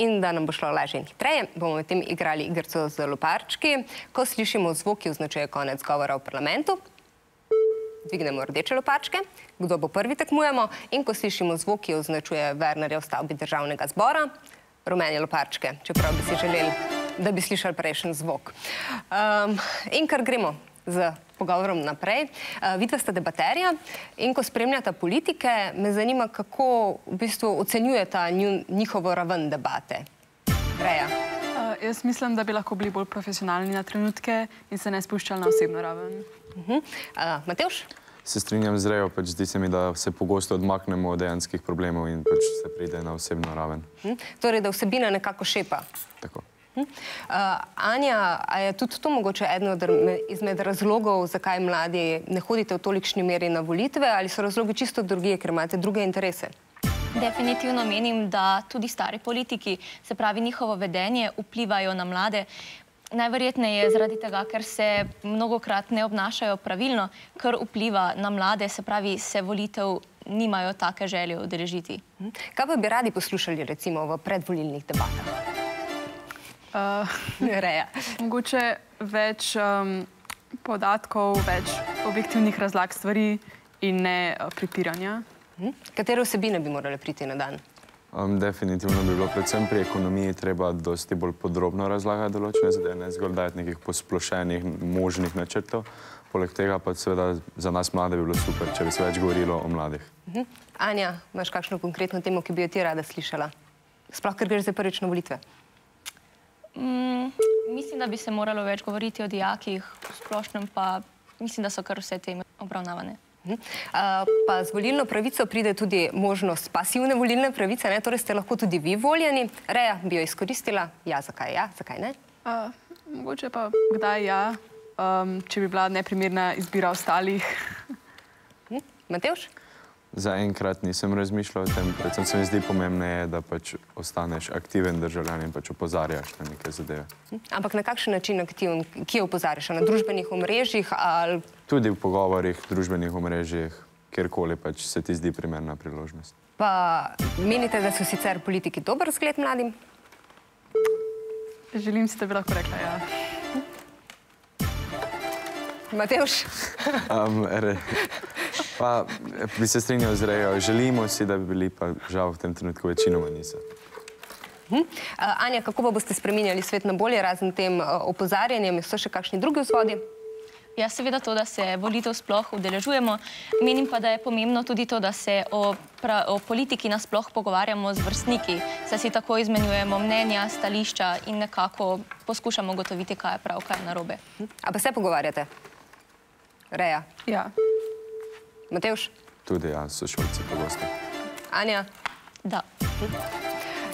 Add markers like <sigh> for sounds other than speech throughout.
in da nam bo šlo lažje in hitreje, bomo med tem igrali igrco z loparčki. Ko slišimo zvok, ki označuje konec govora v parlamentu, dvignemo rdeče lopačke, kdo bo prvi tekmujemo in ko slišimo zvok, ki označuje Wernerja v stavbi državnega zbora, rumene lopačke, čeprav bi si želeli, da bi slišali prejšen zvok. Um, in kar gremo z pogovorom naprej. Uh, vidva sta debaterja in ko spremljata politike, me zanima, kako v bistvu ocenjujeta njihovo raven debate. Reja. Uh, jaz mislim, da bi lahko bili bolj profesionalni na trenutke in se ne spuščali na osebno raven. Uh -huh. uh, Matevš? Se strinjam z Rejo, pač zdi se mi, da se pogosto odmaknemo od dejanskih problemov in pač se pride na osebno raven. Uh -huh. Torej, da vsebina nekako šepa. Tako. Uh, Anja, a je tudi to mogoče eden izmed razlogov, zakaj mladi ne hodite v tolikšni meri na volitve, ali so razlogi čisto drugi, ker imate druge interese? Definitivno menim, da tudi stari politiki, se pravi njihovo vedenje, vplivajo na mlade. Najverjetneje zaradi tega, ker se mnogokrat ne obnašajo pravilno, kar vpliva na mlade, se pravi, se volitev nimajo take želje odrežiti. Mhm. Kaj pa bi radi poslušali recimo v predvolilnih debatah? Uh, <laughs> Reja. Mogoče več um, podatkov, več objektivnih razlag stvari in ne uh, pripiranja. Hm? Katere vsebine bi morali priti na dan? Um, definitivno bi bilo predvsem pri ekonomiji treba dosti bolj podrobno razlagati določene zadeve, ne zgolj dajati nekih posplošenih možnih načrtov. Poleg tega pa seveda za nas mlade bi bilo super, če bi se več govorilo o mladih. Uh -huh. Anja, imaš kakšno konkretno temo, ki bi jo ti rada slišala? Sploh, ker greš za prvič na volitve. Mm, mislim, da bi se moralo več govoriti o dijakih, v splošnem pa mislim, da so kar vse teme obravnavane. Uh, pa z volilno pravico pride tudi možnost pasivne volilne pravice, ne? torej ste lahko tudi vi voljeni. Reja bi jo izkoristila, ja, zakaj ja, zakaj ne? Uh, mogoče pa kdaj ja, um, če bi bila neprimerna izbira ostalih. Hm? Matevš? Za enkrat nisem razmišljal o tem, predvsem se mi zdi pomembneje, da pač ostaneš aktiven državljan in pač opozarjaš na neke zadeve. Ampak na kakšen način aktiven, kje opozarjaš? Na družbenih omrežjih ali... Tudi v pogovorih, družbenih omrežjih, kjerkoli pač se ti zdi primerna priložnost. Pa menite, da so sicer politiki dober zgled mladim? Želim si, da bi lahko rekla ja. Matevš? um, Pa bi se strinjal z Rejo, želimo si, da bi bili, pa žal v tem trenutku večinoma niso. Hm? Anja, kako pa boste spreminjali svet na bolje, razen tem opozarjanjem? So še kakšni drugi vzvodi? Ja, seveda to, da se volitev sploh udeležujemo. Menim pa, da je pomembno tudi to, da se o, pra, o politiki nasploh pogovarjamo z vrstniki, saj si tako izmenjujemo mnenja, stališča in nekako poskušamo gotoviti, kaj je prav, kaj je narobe. A pa se pogovarjate? Reja? Ja. Matevš? Tudi ja, so šolci pogosto. Anja? Da.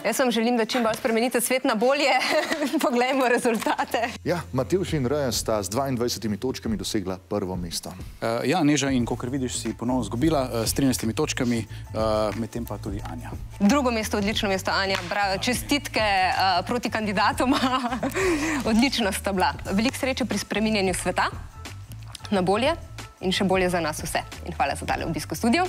Jaz vam želim, da čim bolj spremenite svet na bolje. <laughs> Poglejmo rezultate. Ja, Matevš in Reja sta z 22 točkami dosegla prvo mesto. Uh, ja, Neža, in kot vidiš, si ponovno zgubila uh, s 13 točkami, uh, medtem pa tudi Anja. Drugo mesto, odlično mesto, Anja. Bravo, čestitke uh, proti kandidatoma. <laughs> Odlično sta bila. Veliko sreče pri spreminjanju sveta na bolje in še bolje za nas vse. In hvala za tale obisko studio.